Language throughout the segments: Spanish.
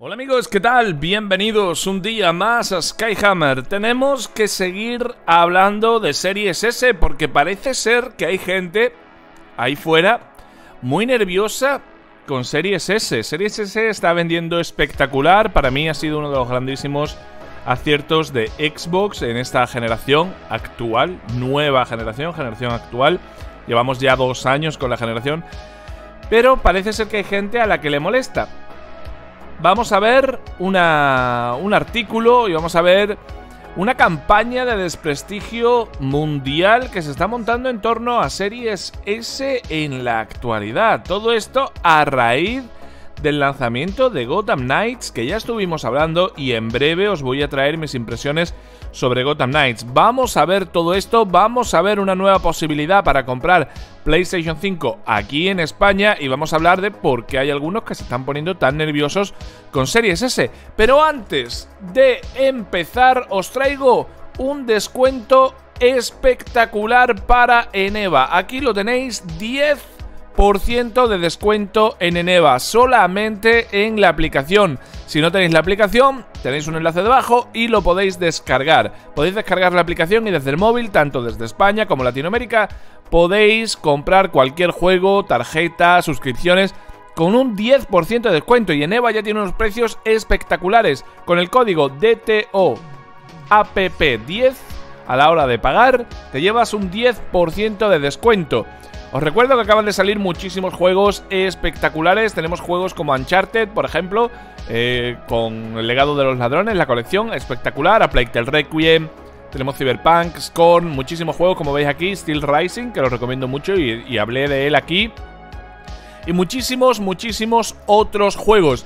Hola amigos, ¿qué tal? Bienvenidos un día más a Skyhammer. Tenemos que seguir hablando de Series S porque parece ser que hay gente ahí fuera muy nerviosa con Series S. Series S está vendiendo espectacular, para mí ha sido uno de los grandísimos aciertos de Xbox en esta generación actual, nueva generación, generación actual. Llevamos ya dos años con la generación, pero parece ser que hay gente a la que le molesta vamos a ver un artículo y vamos a ver una campaña de desprestigio mundial que se está montando en torno a Series S en la actualidad. Todo esto a raíz del lanzamiento de Gotham Knights, que ya estuvimos hablando y en breve os voy a traer mis impresiones sobre Gotham Knights. Vamos a ver todo esto, vamos a ver una nueva posibilidad para comprar PlayStation 5 aquí en España y vamos a hablar de por qué hay algunos que se están poniendo tan nerviosos con Series S. Pero antes de empezar os traigo un descuento espectacular para Eneva. Aquí lo tenéis 10 de descuento en Eneva, solamente en la aplicación. Si no tenéis la aplicación, tenéis un enlace debajo y lo podéis descargar. Podéis descargar la aplicación y desde el móvil, tanto desde España como Latinoamérica, podéis comprar cualquier juego, tarjeta, suscripciones con un 10% de descuento y Eneva ya tiene unos precios espectaculares. Con el código DTO APP10 a la hora de pagar, te llevas un 10% de descuento. Os recuerdo que acaban de salir muchísimos juegos espectaculares. Tenemos juegos como Uncharted, por ejemplo, eh, con el legado de los ladrones, la colección espectacular, A Plague Tale Requiem. Tenemos Cyberpunk, Scorn, muchísimos juegos, como veis aquí, Steel Rising, que los recomiendo mucho y, y hablé de él aquí. Y muchísimos, muchísimos otros juegos.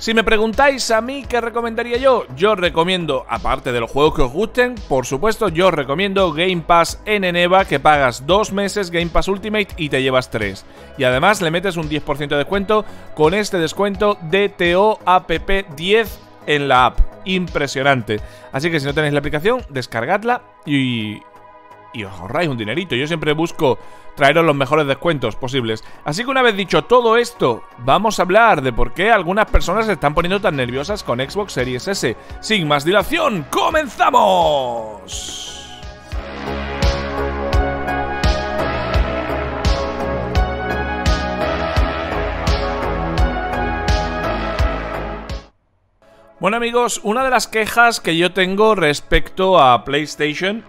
Si me preguntáis a mí qué recomendaría yo, yo recomiendo, aparte de los juegos que os gusten, por supuesto, yo recomiendo Game Pass en Eneva, que pagas dos meses Game Pass Ultimate y te llevas tres. Y además le metes un 10% de descuento con este descuento DTO APP 10 en la app. Impresionante. Así que si no tenéis la aplicación, descargadla y, y os ahorráis un dinerito. Yo siempre busco traeros los mejores descuentos posibles. Así que una vez dicho todo esto, vamos a hablar de por qué algunas personas se están poniendo tan nerviosas con Xbox Series S. Sin más dilación, ¡comenzamos! Bueno amigos, una de las quejas que yo tengo respecto a PlayStation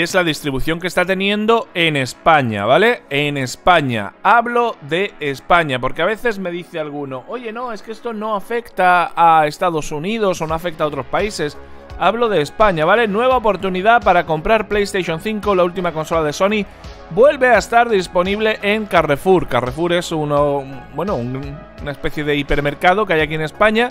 es la distribución que está teniendo en España, ¿vale? En España. Hablo de España, porque a veces me dice alguno, oye, no, es que esto no afecta a Estados Unidos o no afecta a otros países. Hablo de España, ¿vale? Nueva oportunidad para comprar PlayStation 5, la última consola de Sony. Vuelve a estar disponible en Carrefour. Carrefour es uno, bueno, una especie de hipermercado que hay aquí en España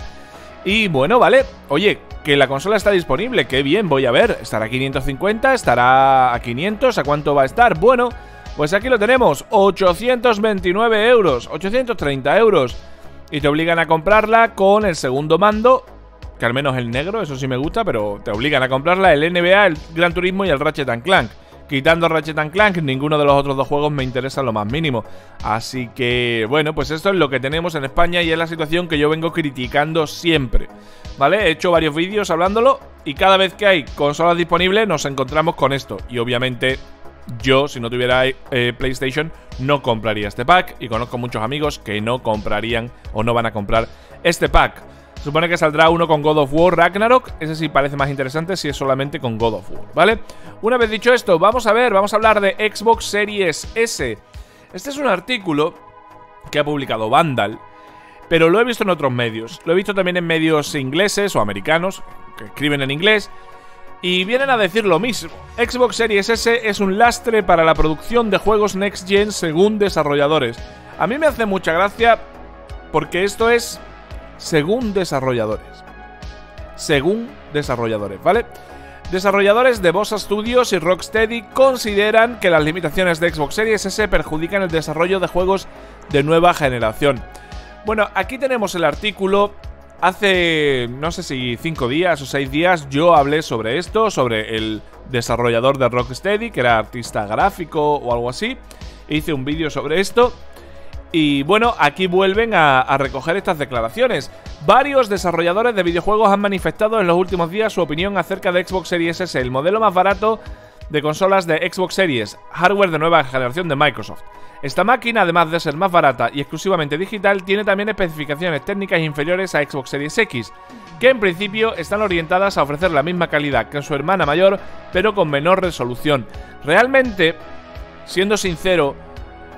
y bueno, vale, oye, que la consola está disponible, qué bien, voy a ver, estará a 550, estará a 500, ¿a cuánto va a estar? Bueno, pues aquí lo tenemos, 829 euros, 830 euros. Y te obligan a comprarla con el segundo mando, que al menos el negro, eso sí me gusta, pero te obligan a comprarla el NBA, el Gran Turismo y el Ratchet Clank. Quitando Ratchet Clank, ninguno de los otros dos juegos me interesa lo más mínimo. Así que, bueno, pues esto es lo que tenemos en España y es la situación que yo vengo criticando siempre. ¿Vale? He hecho varios vídeos hablándolo y cada vez que hay consolas disponibles nos encontramos con esto. Y obviamente yo, si no tuviera eh, PlayStation, no compraría este pack. Y conozco muchos amigos que no comprarían o no van a comprar este pack. Supone que saldrá uno con God of War Ragnarok. Ese sí parece más interesante si es solamente con God of War, ¿vale? Una vez dicho esto, vamos a ver, vamos a hablar de Xbox Series S. Este es un artículo que ha publicado Vandal, pero lo he visto en otros medios. Lo he visto también en medios ingleses o americanos que escriben en inglés. Y vienen a decir lo mismo. Xbox Series S es un lastre para la producción de juegos Next Gen según desarrolladores. A mí me hace mucha gracia porque esto es según desarrolladores. Según desarrolladores, ¿vale? Desarrolladores de Boss Studios y Rocksteady consideran que las limitaciones de Xbox Series S perjudican el desarrollo de juegos de nueva generación. Bueno, aquí tenemos el artículo. Hace, no sé si cinco días o seis días, yo hablé sobre esto, sobre el desarrollador de Rocksteady, que era artista gráfico o algo así. Hice un vídeo sobre esto. Y bueno, aquí vuelven a, recoger estas declaraciones. Varios desarrolladores de videojuegos han manifestado en los últimos días su opinión acerca de Xbox Series S, el modelo más barato de consolas de Xbox Series, hardware de nueva generación de Microsoft. Esta máquina, además de ser más barata y exclusivamente digital, tiene también especificaciones técnicas inferiores a Xbox Series X, que en principio están orientadas a ofrecer la misma calidad que su hermana mayor, pero con menor resolución. Realmente, siendo sincero,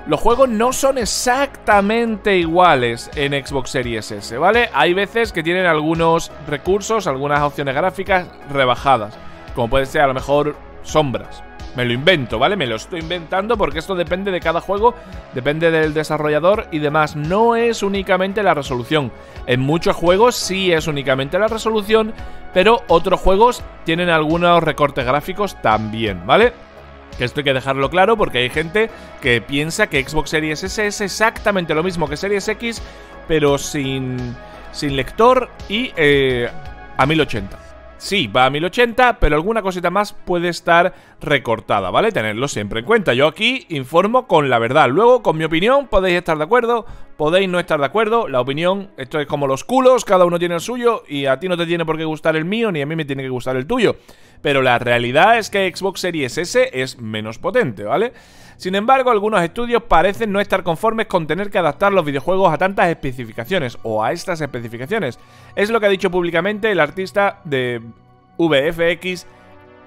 los juegos no son exactamente iguales en Xbox Series S, ¿vale? Hay veces que tienen algunos recursos, algunas opciones gráficas rebajadas, como puede ser a lo mejor sombras. Me lo invento, ¿vale? Me lo estoy inventando porque esto depende de cada juego, depende del desarrollador y demás. No es únicamente la resolución. En muchos juegos sí es únicamente la resolución, pero otros juegos tienen algunos recortes gráficos también, ¿vale? Que esto hay que dejarlo claro porque hay gente que piensa que Xbox Series S es exactamente lo mismo que Series X, pero sin, sin lector y eh, a 1080. Sí, va a 1080, pero alguna cosita más puede estar recortada, ¿vale? Tenerlo siempre en cuenta. Yo aquí informo con la verdad. Luego, con mi opinión, podéis estar de acuerdo, podéis no estar de acuerdo. La opinión, esto es como los culos, cada uno tiene el suyo y a ti no te tiene por qué gustar el mío, ni a mí me tiene que gustar el tuyo. Pero la realidad es que Xbox Series S es menos potente, ¿vale? Sin embargo, algunos estudios parecen no estar conformes con tener que adaptar los videojuegos a tantas especificaciones o a estas especificaciones. Es lo que ha dicho públicamente el artista de VFX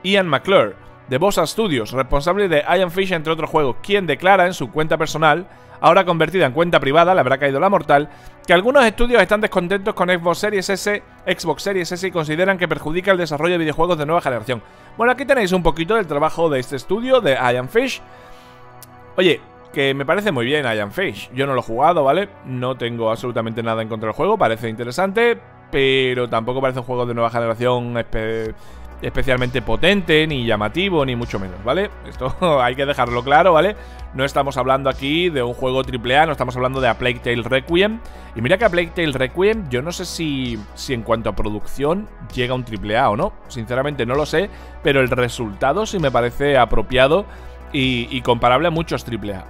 Ian McClure, de Bossa Studios, responsable de Iron Fish entre otros juegos, quien declara en su cuenta personal, ahora convertida en cuenta privada, le habrá caído la mortal, que algunos estudios están descontentos con Xbox Series S, Xbox Series S y consideran que perjudica el desarrollo de videojuegos de nueva generación. Bueno, aquí tenéis un poquito del trabajo de este estudio, de Iron Fish, Oye, que me parece muy bien Iron Fish. Yo no lo he jugado, ¿vale? No tengo absolutamente nada en contra del juego, parece interesante, pero tampoco parece un juego de nueva generación especialmente potente, ni llamativo, ni mucho menos, ¿vale? Esto hay que dejarlo claro, ¿vale? No estamos hablando aquí de un juego AAA, no estamos hablando de A Plague Tale Requiem. Y mira que A Plague Tale Requiem, yo no sé si, si en cuanto a producción llega un AAA o no. Sinceramente no lo sé, pero el resultado sí me parece apropiado y, comparable a muchos AAA.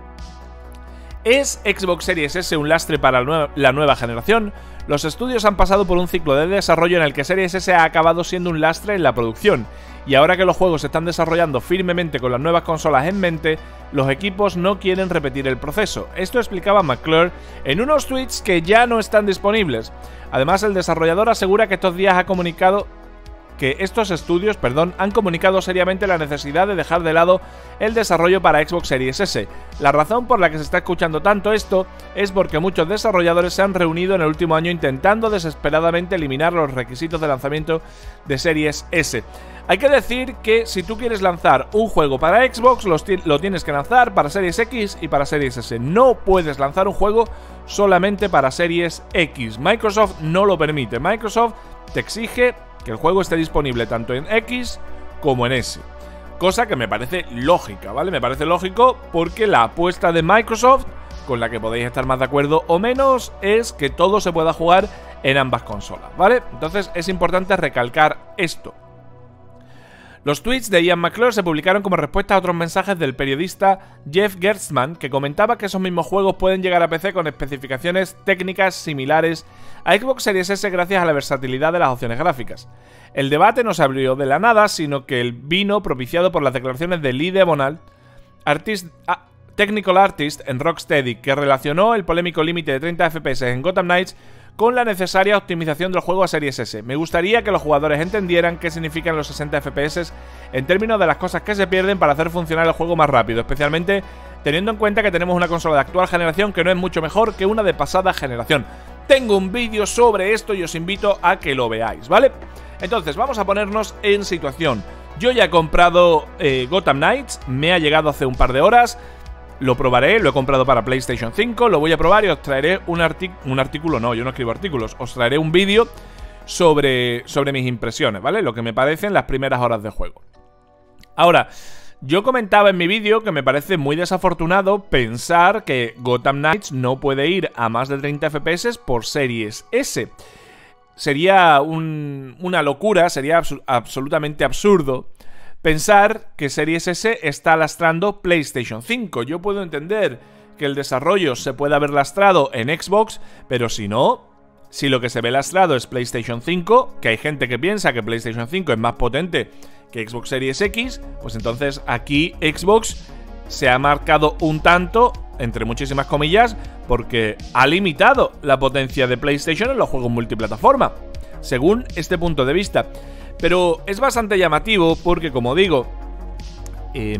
¿Es Xbox Series S un lastre para la nueva generación? Los estudios han pasado por un ciclo de desarrollo en el que Series S ha acabado siendo un lastre en la producción, y ahora que los juegos se están desarrollando firmemente con las nuevas consolas en mente, los equipos no quieren repetir el proceso. Esto explicaba McClure en unos tweets que ya no están disponibles. Además, el desarrollador asegura que estos días ha comunicado que estos estudios, perdón, han comunicado seriamente la necesidad de dejar de lado el desarrollo para Xbox Series S. La razón por la que se está escuchando tanto esto es porque muchos desarrolladores se han reunido en el último año intentando desesperadamente eliminar los requisitos de lanzamiento de Series S. Hay que decir que si tú quieres lanzar un juego para Xbox, lo tienes que lanzar para Series X y para Series S. No puedes lanzar un juego solamente para Series X. Microsoft no lo permite. Microsoft te exige que el juego esté disponible tanto en X como en S. Cosa que me parece lógica, ¿vale? Me parece lógico porque la apuesta de Microsoft, con la que podéis estar más de acuerdo o menos, es que todo se pueda jugar en ambas consolas, ¿vale? Entonces es importante recalcar esto. Los tweets de Ian McClure se publicaron como respuesta a otros mensajes del periodista Jeff Gertzman, que comentaba que esos mismos juegos pueden llegar a PC con especificaciones técnicas similares a Xbox Series S gracias a la versatilidad de las opciones gráficas. El debate no se abrió de la nada, sino que el vino propiciado por las declaraciones de Lee Devonald, artist, ah, technical artist en Rocksteady, que relacionó el polémico límite de 30 FPS en Gotham Knights con la necesaria optimización del juego a Series S. Me gustaría que los jugadores entendieran qué significan los 60 FPS en términos de las cosas que se pierden para hacer funcionar el juego más rápido, especialmente teniendo en cuenta que tenemos una consola de actual generación que no es mucho mejor que una de pasada generación. Tengo un vídeo sobre esto y os invito a que lo veáis, ¿vale? Entonces, vamos a ponernos en situación. Yo ya he comprado eh, Gotham Knights, me ha llegado hace un par de horas. Lo probaré, lo he comprado para PlayStation 5, lo voy a probar y os traeré un, un artículo, no, yo no escribo artículos, os traeré un vídeo sobre, sobre mis impresiones, ¿vale? Lo que me parecen las primeras horas de juego. Ahora, yo comentaba en mi vídeo que me parece muy desafortunado pensar que Gotham Knights no puede ir a más de 30 FPS por series S. Sería una locura, sería absolutamente absurdo Pensar que Series S está lastrando PlayStation 5. Yo puedo entender que el desarrollo se pueda haber lastrado en Xbox, pero si no, si lo que se ve lastrado es PlayStation 5, que hay gente que piensa que PlayStation 5 es más potente que Xbox Series X, pues entonces aquí Xbox se ha marcado un tanto, entre muchísimas comillas, porque ha limitado la potencia de PlayStation en los juegos multiplataforma, según este punto de vista. Pero es bastante llamativo porque, como digo, eh,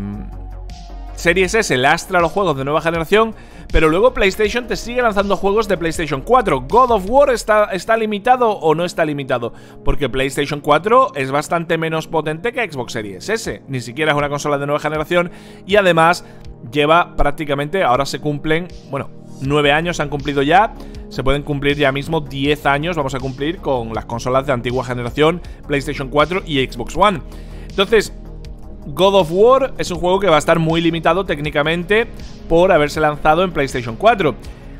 Series S lastra los juegos de nueva generación, pero luego PlayStation te sigue lanzando juegos de PlayStation 4. God of War está, está limitado o no está limitado, porque PlayStation 4 es bastante menos potente que Xbox Series S, ni siquiera es una consola de nueva generación y además lleva prácticamente, ahora se cumplen, bueno, 9 años han cumplido ya, se pueden cumplir ya mismo 10 años, vamos a cumplir con las consolas de antigua generación, PlayStation 4 y Xbox One. Entonces, God of War es un juego que va a estar muy limitado técnicamente por haberse lanzado en PlayStation 4.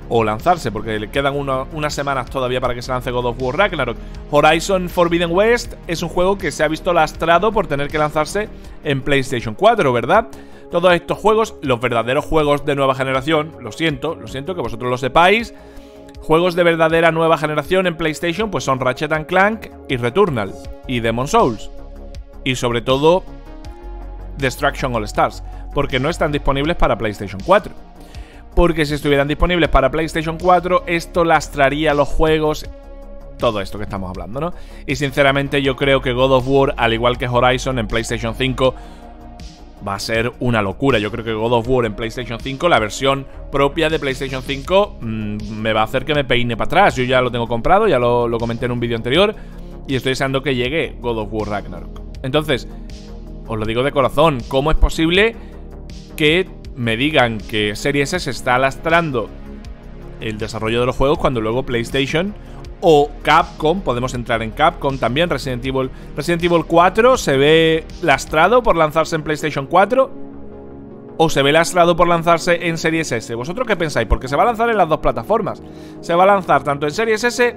O lanzarse, porque le quedan unas semanas todavía para que se lance God of War Ragnarok. Horizon Forbidden West es un juego que se ha visto lastrado por tener que lanzarse en PlayStation 4, ¿verdad? Todos estos juegos, los verdaderos juegos de nueva generación, lo siento, lo siento que vosotros lo sepáis, Juegos de verdadera nueva generación en PlayStation pues son Ratchet Clank y Returnal y Demon Souls. Y sobre todo Destruction All Stars, porque no están disponibles para PlayStation 4. Porque si estuvieran disponibles para PlayStation 4, esto lastraría los juegos todo esto que estamos hablando, ¿no? Y sinceramente yo creo que God of War, al igual que Horizon en PlayStation 5, va a ser una locura. Yo creo que God of War en PlayStation 5, la versión propia de PlayStation 5, mm, me va a hacer que me peine para atrás. Yo ya lo tengo comprado, ya lo, lo comenté en un vídeo anterior, y estoy deseando que llegue God of War Ragnarok. Entonces, os lo digo de corazón, ¿cómo es posible que me digan que Series S está lastrando el desarrollo de los juegos cuando luego PlayStation o Capcom, podemos entrar en Capcom también, Resident Evil, Resident Evil 4 se ve lastrado por lanzarse en PlayStation 4 o se ve lastrado por lanzarse en Series S. ¿Vosotros qué pensáis? Porque se va a lanzar en las dos plataformas. Se va a lanzar tanto en Series S,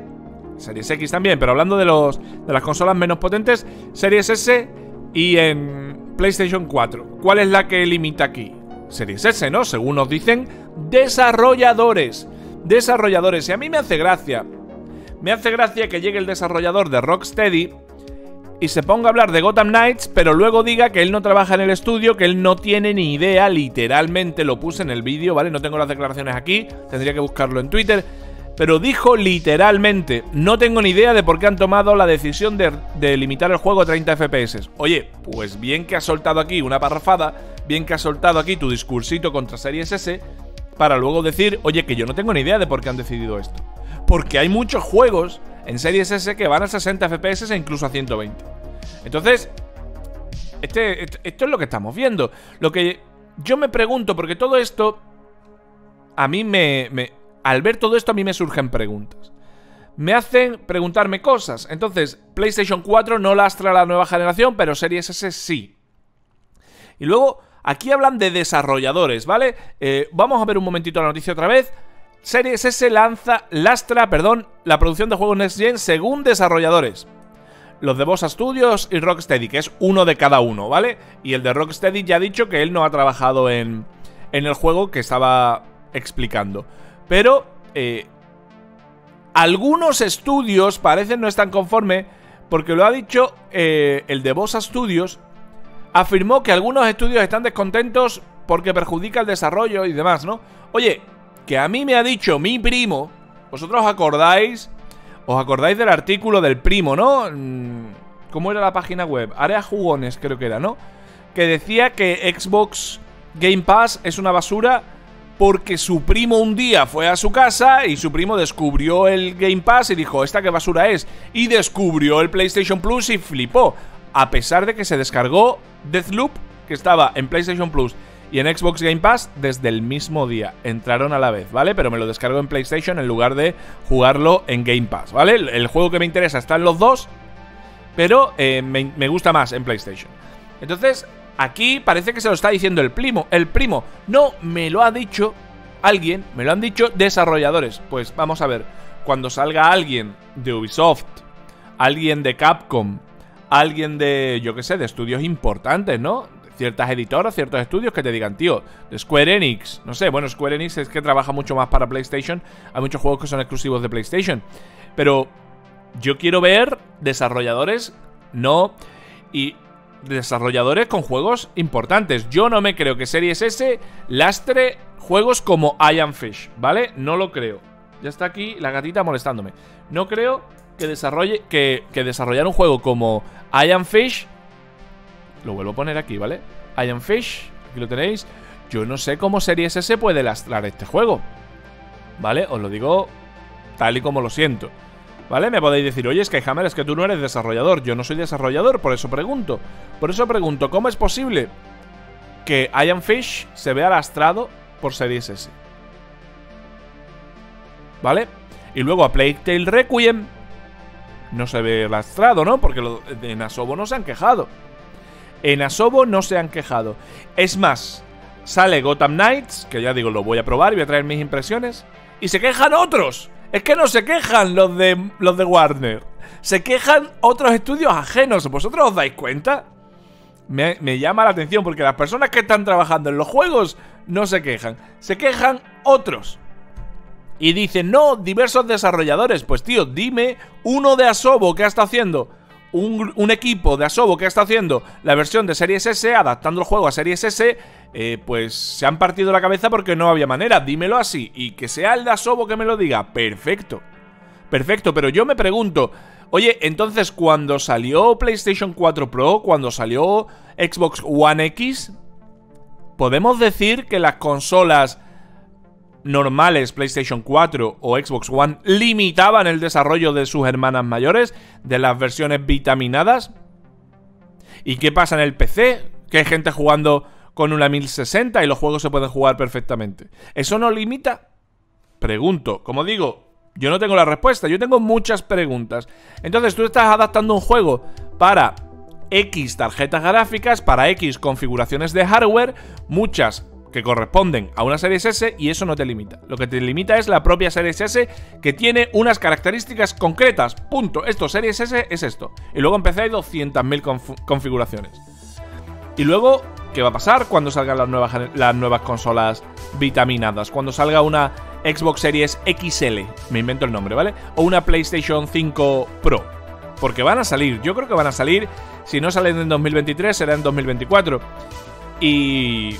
Series X también, pero hablando de los de las consolas menos potentes, Series S y en PlayStation 4. ¿Cuál es la que limita aquí? Series S, ¿no? Según nos dicen desarrolladores. Desarrolladores. Y a mí me hace gracia. Me hace gracia que llegue el desarrollador de Rocksteady y se ponga a hablar de Gotham Knights, pero luego diga que él no trabaja en el estudio, que él no tiene ni idea, literalmente lo puse en el vídeo, ¿vale? No tengo las declaraciones aquí, tendría que buscarlo en Twitter pero dijo literalmente, no tengo ni idea de por qué han tomado la decisión de, limitar el juego a 30 FPS. Oye, pues bien que has soltado aquí una parrafada, bien que has soltado aquí tu discursito contra Series S, para luego decir, oye, que yo no tengo ni idea de por qué han decidido esto. Porque hay muchos juegos en Series S que van a 60 FPS e incluso a 120. Entonces, este, esto es lo que estamos viendo. Lo que yo me pregunto, porque todo esto a mí me, al ver todo esto a mí me surgen preguntas. Me hacen preguntarme cosas. Entonces, PlayStation 4 no lastra la nueva generación, pero Series S sí. Y luego, aquí hablan de desarrolladores, ¿vale? Eh, vamos a ver un momentito la noticia otra vez. Series S lanza, lastra, perdón, la producción de juegos Next Gen según desarrolladores. Los de Boss Studios y Rocksteady, que es uno de cada uno, ¿vale? Y el de Rocksteady ya ha dicho que él no ha trabajado en, en el juego que estaba explicando. Pero eh, algunos estudios parecen no estar conformes porque lo ha dicho eh, el de Bosa Studios. Afirmó que algunos estudios están descontentos porque perjudica el desarrollo y demás, ¿no? Oye, que a mí me ha dicho mi primo, vosotros os acordáis, os acordáis del artículo del primo, ¿no? Mm, ¿Cómo era la página web? Área Jugones creo que era, ¿no? Que decía que Xbox Game Pass es una basura porque su primo un día fue a su casa y su primo descubrió el Game Pass y dijo, ¿esta qué basura es? Y descubrió el PlayStation Plus y flipó. A pesar de que se descargó Deathloop, que estaba en PlayStation Plus y en Xbox Game Pass desde el mismo día. Entraron a la vez, ¿vale? Pero me lo descargo en PlayStation en lugar de jugarlo en Game Pass, ¿vale? El, juego que me interesa está en los dos, pero eh, me, me gusta más en PlayStation. Entonces, Aquí parece que se lo está diciendo el primo. El primo. No, me lo ha dicho alguien, me lo han dicho desarrolladores. Pues vamos a ver. Cuando salga alguien de Ubisoft, alguien de Capcom, alguien de, yo qué sé, de estudios importantes, ¿no? Ciertas editoras, ciertos estudios que te digan, tío, Square Enix, no sé, bueno, Square Enix es que trabaja mucho más para PlayStation, hay muchos juegos que son exclusivos de PlayStation. Pero yo quiero ver desarrolladores no y desarrolladores con juegos importantes. Yo no me creo que Series S lastre juegos como Iron Fish, ¿vale? No lo creo. Ya está aquí la gatita molestándome. No creo que desarrolle que, desarrollar un juego como Iron Fish lo vuelvo a poner aquí, ¿vale? Iron Fish, aquí lo tenéis. Yo no sé cómo Series S puede lastrar este juego. ¿Vale? Os lo digo tal y como lo siento. ¿Vale? Me podéis decir, oye, Skyhammer, es que tú no eres desarrollador. Yo no soy desarrollador, por eso pregunto. Por eso pregunto, ¿cómo es posible que Iron Fish se vea lastrado por Series S? ¿Vale? Y luego a Plague Tale Requiem no se ve lastrado, ¿no? Porque en Asobo no se han quejado. En Asobo no se han quejado. Es más, sale Gotham Knights, que ya digo, lo voy a probar y voy a traer mis impresiones. Y se quejan otros. Es que no se quejan los de, los de Warner. Se quejan otros estudios ajenos. ¿Vosotros os dais cuenta? Me, llama la atención porque las personas que están trabajando en los juegos no se quejan. Se quejan otros. Y dicen, no, diversos desarrolladores. Pues tío, dime uno de Asobo que estado haciendo. Un, equipo de Asobo que está haciendo la versión de Series S, adaptando el juego a Series S, eh, pues se han partido la cabeza porque no había manera. Dímelo así. Y que sea el de Asobo que me lo diga. Perfecto. Perfecto, pero yo me pregunto, oye, entonces cuando salió PlayStation 4 Pro, cuando salió Xbox One X, ¿podemos decir que las consolas normales, PlayStation 4 o Xbox One, limitaban el desarrollo de sus hermanas mayores, de las versiones vitaminadas? ¿Y qué pasa en el PC? Que hay gente jugando con una 1060 y los juegos se pueden jugar perfectamente. ¿Eso no limita? Pregunto. Como digo, yo no tengo la respuesta, yo tengo muchas preguntas. Entonces tú estás adaptando un juego para X tarjetas gráficas, para X configuraciones de hardware, muchas que corresponden a una Series S y eso no te limita. Lo que te limita es la propia Series S que tiene unas características concretas. Punto. Esto, Series S es esto. Y luego empecé hay 200.000 configuraciones. Y luego, ¿qué va a pasar cuando salgan las nuevas, las nuevas consolas vitaminadas? Cuando salga una Xbox Series XL, me invento el nombre, ¿vale? O una PlayStation 5 Pro. Porque van a salir, yo creo que van a salir. Si no salen en 2023, será en 2024. Y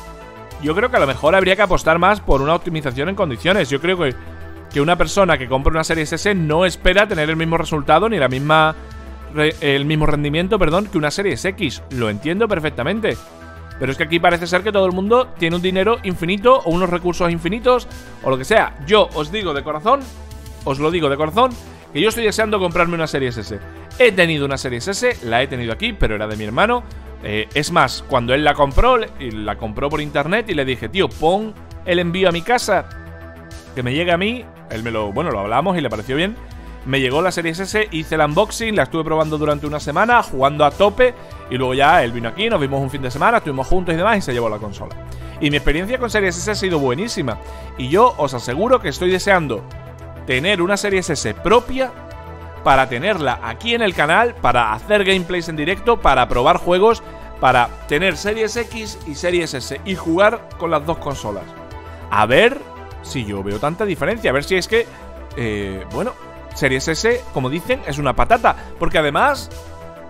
yo creo que a lo mejor habría que apostar más por una optimización en condiciones. Yo creo que, que una persona que compra una Series S no espera tener el mismo resultado ni la misma el mismo rendimiento, perdón, que una Series X. Lo entiendo perfectamente. Pero es que aquí parece ser que todo el mundo tiene un dinero infinito o unos recursos infinitos o lo que sea. Yo os digo de corazón, os lo digo de corazón, que yo estoy deseando comprarme una Series S. He tenido una Series S, la he tenido aquí, pero era de mi hermano. Eh, es más, cuando él la compró, la compró por internet y le dije, tío, pon el envío a mi casa, que me llegue a mí. Él me lo, bueno, lo hablamos y le pareció bien. Me llegó la Series S, hice el unboxing, la estuve probando durante una semana, jugando a tope. Y luego ya él vino aquí, nos vimos un fin de semana, estuvimos juntos y demás y se llevó la consola. Y mi experiencia con Series S ha sido buenísima. Y yo os aseguro que estoy deseando tener una Series S propia para tenerla aquí en el canal, para hacer gameplays en directo, para probar juegos, para tener Series X y Series S y jugar con las dos consolas. A ver si yo veo tanta diferencia, a ver si es que, eh, bueno, Series S, como dicen, es una patata, porque además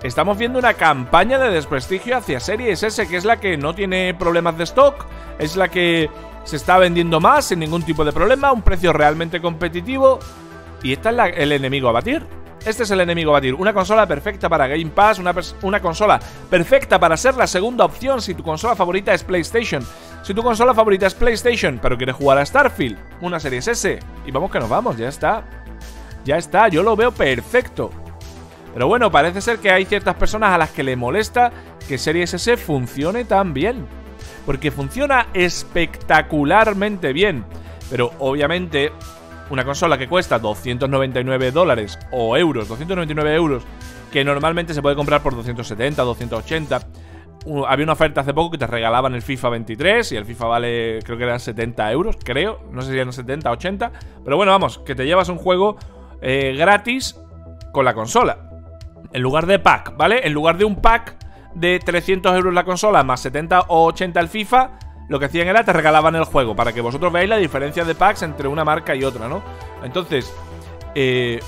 estamos viendo una campaña de desprestigio hacia Series S, que es la que no tiene problemas de stock, es la que se está vendiendo más sin ningún tipo de problema, un precio realmente competitivo, y esta es el enemigo a batir. Este es el enemigo batir. Una consola perfecta para Game Pass, una, una, consola perfecta para ser la segunda opción si tu consola favorita es PlayStation. Si tu consola favorita es PlayStation, pero quieres jugar a Starfield, una Series S. Y vamos que nos vamos, ya está. Ya está, yo lo veo perfecto. Pero bueno, parece ser que hay ciertas personas a las que le molesta que Series S funcione tan bien. Porque funciona espectacularmente bien. Pero obviamente una consola que cuesta 299 dólares o euros, 299 euros, que normalmente se puede comprar por 270, 280. había una oferta hace poco que te regalaban el FIFA 23 y el FIFA vale, creo que eran 70 euros, creo. No sé si eran 70, 80. Pero bueno, vamos, que te llevas un juego eh, gratis con la consola. En lugar de pack, ¿vale? En lugar de un pack de 300 euros la consola más 70 o 80 el FIFA, lo que hacían era te regalaban el juego para que vosotros veáis la diferencia de packs entre una marca y otra, ¿no? Entonces, eh,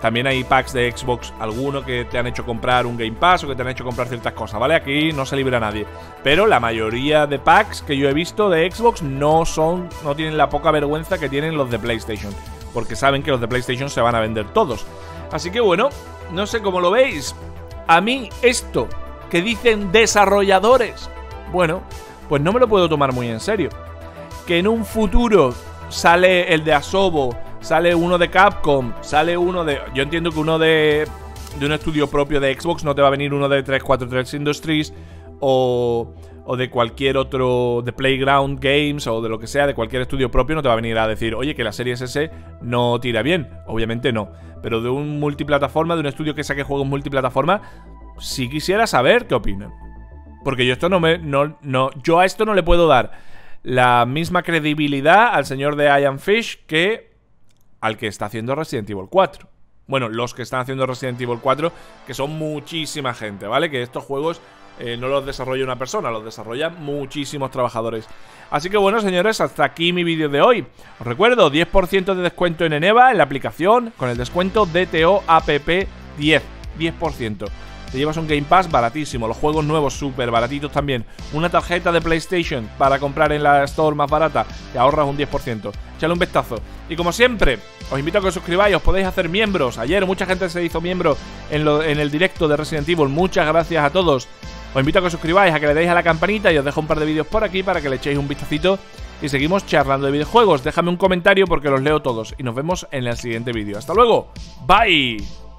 También hay packs de Xbox, alguno que te han hecho comprar un Game Pass o que te han hecho comprar ciertas cosas, ¿vale? Aquí no se libra nadie. Pero la mayoría de packs que yo he visto de Xbox no son, no tienen la poca vergüenza que tienen los de PlayStation. Porque saben que los de PlayStation se van a vender todos. Así que bueno, no sé cómo lo veis. A mí esto que dicen desarrolladores, bueno, pues no me lo puedo tomar muy en serio. Que en un futuro sale el de Asobo sale uno de Capcom, sale uno de... Yo entiendo que uno de, de un estudio propio de Xbox no te va a venir uno de 343 Industries o, o de cualquier otro, de Playground Games o de lo que sea, de cualquier estudio propio, no te va a venir a decir, oye, que la serie SS no tira bien. Obviamente no. Pero de un multiplataforma, de un estudio que saque juegos multiplataforma, si quisiera saber qué opinan. Porque yo esto no me. A esto no le puedo dar la misma credibilidad al señor de Iron Fish que al que está haciendo Resident Evil 4. Bueno, los que están haciendo Resident Evil 4, que son muchísima gente, ¿vale? Que estos juegos eh, no los desarrolla una persona, los desarrollan muchísimos trabajadores. Así que bueno, señores, hasta aquí mi vídeo de hoy. Os recuerdo, 10% de descuento en Eneva, en la aplicación, con el descuento DTO APP 10. 10%. Te llevas un Game Pass baratísimo, los juegos nuevos súper baratitos también. Una tarjeta de PlayStation para comprar en la store más barata, te ahorras un 10%. Échale un vistazo. Y como siempre, os invito a que os suscribáis, os podéis hacer miembros. Ayer mucha gente se hizo miembro en, en el directo de Resident Evil. Muchas gracias a todos. Os invito a que os suscribáis, a que le deis a la campanita y os dejo un par de vídeos por aquí para que le echéis un vistacito y seguimos charlando de videojuegos. Déjame un comentario porque los leo todos y nos vemos en el siguiente vídeo. Hasta luego. Bye.